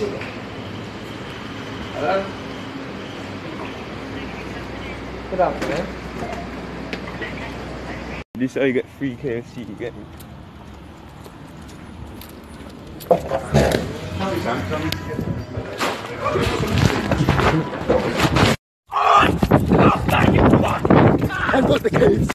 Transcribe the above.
Hello? Good afternoon. This is how you get free KFC, you get me? I've got the case.